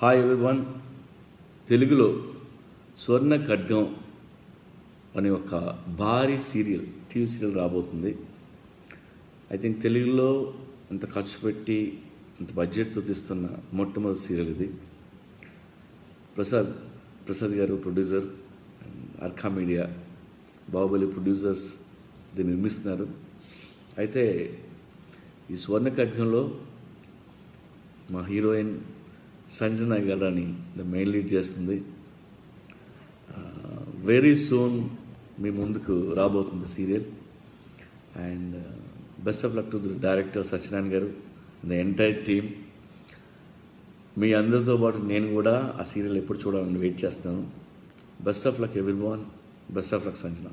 Hi everyone తెలుగులో స్వర్ణ ఖడ్గం అనే ఒక భారీ సీరియల్ టీవీ సీరియల్ రాబోతుంది. ఐ థింక్ తెలుగులో ఇంత ఖర్చు పెట్టి ఇంత బడ్జెట్తో తీస్తున్న మొట్టమొదటి సీరియల్ ఇది. Prasad Prasad garu producer Arka media Baahubali producers దీన్ని నిర్మిస్తున్నారు. అయితే ఈ స్వర్ణ ఖడ్గంలో మా హీరోయిన్ సంజన గారని ద మెయిన్ లీడ్ చేస్తుంది. వెరీ సూన్ మీ ముందుకు రాబోతుంది serial. And best of luck to the director Satyanarayana garu the entire team మీ అందరితో పాటు నేను కూడా ఆ సీరియల్ ఎప్పుడు చూడాలని వెయిట్ చేస్తాను best of luck every one best of luck Sanjana.